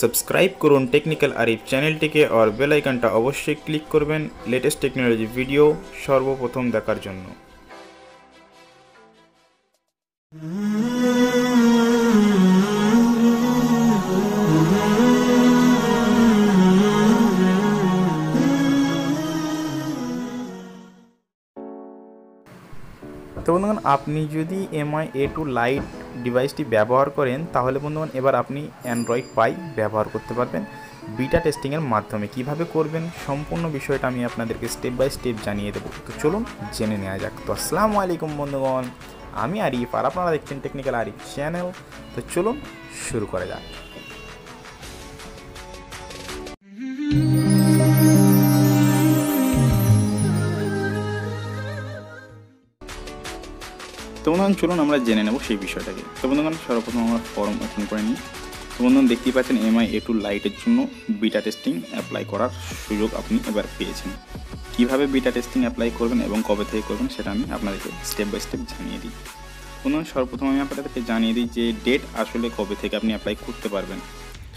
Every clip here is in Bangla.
সাবস্ক্রাইব করুন টেকনিক্যাল আরিফ চ্যানেলটিকে আর বেল আইকনটা অবশ্যই ক্লিক করবেন লেটেস্ট টেকনোলজি ভিডিও সর্বপ্রথম দেখার জন্য। তো বন্ধুগণ, আপনি যদি এমআই এ টু লাইট ডিভাইসটি ব্যবহার করেন, তাহলে বন্ধুগণ, এবার আপনি অ্যান্ড্রয়েড পাই ব্যবহার করতে পারবেন। বিটা টেস্টিংয়ের মাধ্যমে কীভাবে করবেন, সম্পূর্ণ বিষয়টা আমি আপনাদেরকে স্টেপ বাই স্টেপ জানিয়ে দেবো। তো চলুন জেনে নেওয়া যাক। তো আসসালামু আলাইকুম বন্ধুগণ, আমি আরিফ, আর আপনারা দেখছেন টেকনিক্যাল আরিফ চ্যানেল তো চলুন শুরু করা যাক। তো বন্ধুগণ, চলুন আমরা জেনে নেব সেই বিষয়টাকে। তো বন্ধুগণ, সর্বপ্রথম আমরা ফর্ম ওপেন করে নিই। তো বন্ধুগণ, দেখতেই পাচ্ছেন এমআই এ টু লাইটের জন্য বিটা টেস্টিং অ্যাপ্লাই করার সুযোগ আপনি এবার পেয়েছেন। কীভাবে বিটা টেস্টিং অ্যাপ্লাই করবেন এবং কবে থেকে করবেন, সেটা আমি আপনাদেরকে স্টেপ বাই স্টেপ জানিয়ে দিই। বন্ধুগণ, সর্বপ্রথম আমি আপনাদেরকে জানিয়ে দিই যে ডেট আসলে কবে থেকে আপনি অ্যাপ্লাই করতে পারবেন।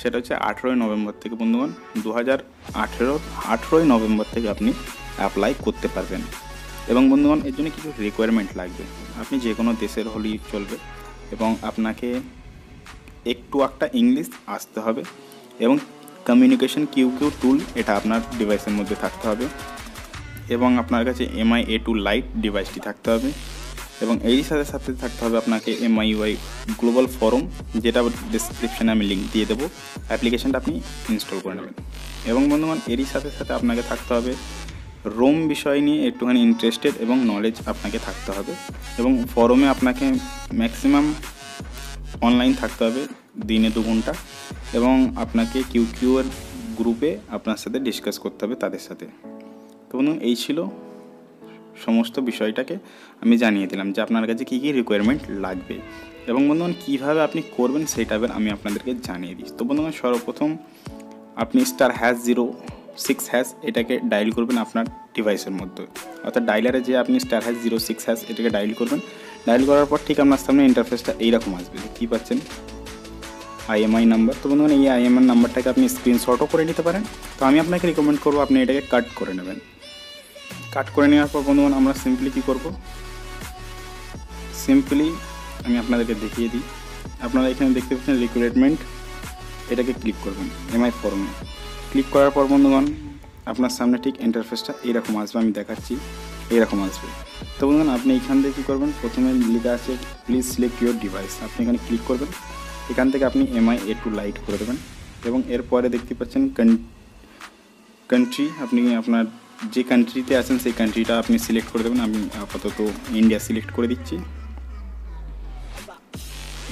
সেটা হচ্ছে আঠেরোই নভেম্বর থেকে বন্ধুগণ দু হাজার আঠেরো, আঠেরোই নভেম্বর থেকে আপনি অ্যাপ্লাই করতে পারবেন। এবং বন্ধুগণ, এর জন্য কিছু রিকোয়ারমেন্ট লাগবে। আপনি যে কোনো দেশের হলেই চলবে এবং আপনাকে একটু একটা ইংলিশ আসতে হবে এবং কমিউনিকেশন কিউ কিউ টুল এটা আপনার ডিভাইসের মধ্যে থাকতে হবে এবং আপনার কাছে এমআই এ টু লাইট ডিভাইসটি থাকতে হবে এবং এই সাথে সাথে থাকতে হবে আপনাকে এমআই ওয়াই গ্লোবাল ফরম যেটা ডিসক্রিপশানে আমি লিঙ্ক দিয়ে দেবো। অ্যাপ্লিকেশানটা আপনি ইনস্টল করে নেবেন। এবং বন্ধুগণ, এরই সাথে সাথে আপনাকে থাকতে হবে রোম বিষয় নিয়ে একটুখানি ইন্টারেস্টেড এবং নলেজ আপনাকে থাকতে হবে এবং ফরমে আপনাকে ম্যাক্সিমাম অনলাইন থাকতে হবে দিনে দু ঘণ্টা এবং আপনাকে কিউ কিউর গ্রুপে আপনার সাথে ডিসকাস করতে হবে তাদের সাথে। তো বন্ধুন এই ছিল সমস্ত বিষয়টাকে আমি জানিয়ে দিলাম যে আপনার কাছে কী কী রিকোয়ারমেন্ট লাগবে এবং বন্ধুগণ, কীভাবে আপনি করবেন সেইটা আমি আপনাদেরকে জানিয়ে দিই। তো বন্ধুগণ, সর্বপ্রথম আপনি star hash zero six hash এটাকে ডায়াল করবেন আপনার ডিভাইসের মধ্যে। অর্থাৎ ডাইলারে যে আপনি star hash zero six hash এটাকে ডায়াল করবেন। ডায়াল করার পর ঠিক আপনার সামনে ইন্টারফেসটা এইরকম আসবে। কী পাচ্ছেন? আইএমআই নাম্বার তো বন্ধুগণ, এই আইএমআই নাম্বারটাকে আপনি স্ক্রিনশটও করে নিতে পারেন। তো আমি আপনাকে রিকমেন্ড করব আপনি এটাকে কাট করে নেবেন। কাট করে নেওয়ার পর বন্ধুগণ, আমরা সিম্পলি কী করব? সিম্পলি আমি আপনাদেরকে দেখিয়ে দিই। আপনারা এখানে দেখতে পাচ্ছেন রিক্রুটমেন্ট এটাকে ক্লিক করবেন এমআই ফর্মে ক্লিক করার পর, বন্ধুগণ, আপনার সামনে ঠিক ইন্টারফেসটা এরকম আসবে, আমি দেখাচ্ছি এরকম আসবে। তো, বন্ধুগণ, আপনি এখান থেকে কী করবেন? প্রথমে লেখা আছে প্লিজ সিলেক্ট ইউর ডিভাইস আপনি এখানে ক্লিক করবেন। এখান থেকে আপনি এমআই এ টু লাইট করে দেবেন। এবং এরপরে দেখতে পাচ্ছেন কান্ট্রি আপনি আপনার যে কান্ট্রিতে আছেন, সেই কান্ট্রিটা আপনি সিলেক্ট করে দেবেন। আমি আপাতত ইন্ডিয়া সিলেক্ট করে দিচ্ছি।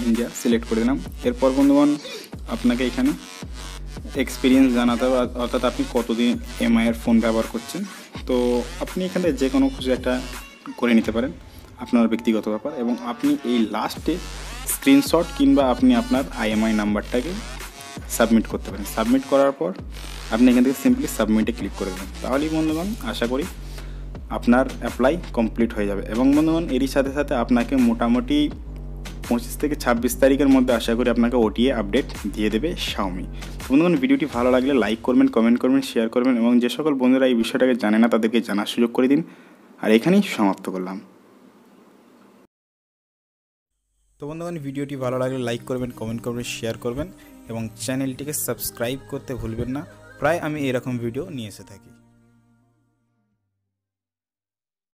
ইন্ডিয়া সিলেক্ট করে দিলাম। এরপর, বন্ধুগণ, আপনাকে এখানে এক্সপিরিয়েন্স জানাতে হবে। অর্থাৎ আপনি কতদিন এমআইয়ের ফোন ব্যবহার করছেন? তো আপনি এখানে যে কোনো কিছু একটা করে নিতে পারেন। আপনার ব্যক্তিগত ব্যাপার এবং আপনি এই লাস্টে স্ক্রিনশট কিংবা আপনি আপনার আইএমআই নাম্বারটাকে সাবমিট করতে পারেন। সাবমিট করার পর আপনি এখান থেকে সিম্পলি সাবমিটে ক্লিক করে দেবেন। তাহলেই বন্ধুগণ, আশা করি আপনার অ্যাপ্লাই কমপ্লিট হয়ে যাবে। এবং বন্ধুগণ, এরই সাথে সাথে আপনাকে মোটামুটি পঁচিশ থেকে ছাব্বিশ তারিখের মধ্যে আশা করি আপনাকে ওটিএ আপডেট দিয়ে দেবে শাওমি বন্ধুগণ, ভিডিওটি ভালো লাগলে লাইক করবেন কমেন্ট করবেন শেয়ার করবেন এবং যে সকল বন্ধুরা এই বিষয়টাকে জানে না, তাদেরকে জানার সুযোগ করে দিন। আর এখানেই সমাপ্ত করলাম। তো বন্ধুগণ, ভিডিওটি ভালো লাগলে লাইক করবেন কমেন্ট করবেন শেয়ার করবেন এবং চ্যানেলটিকে সাবস্ক্রাইব করতে ভুলবেন না। প্রায় আমি এরকম ভিডিও নিয়ে এসে থাকি।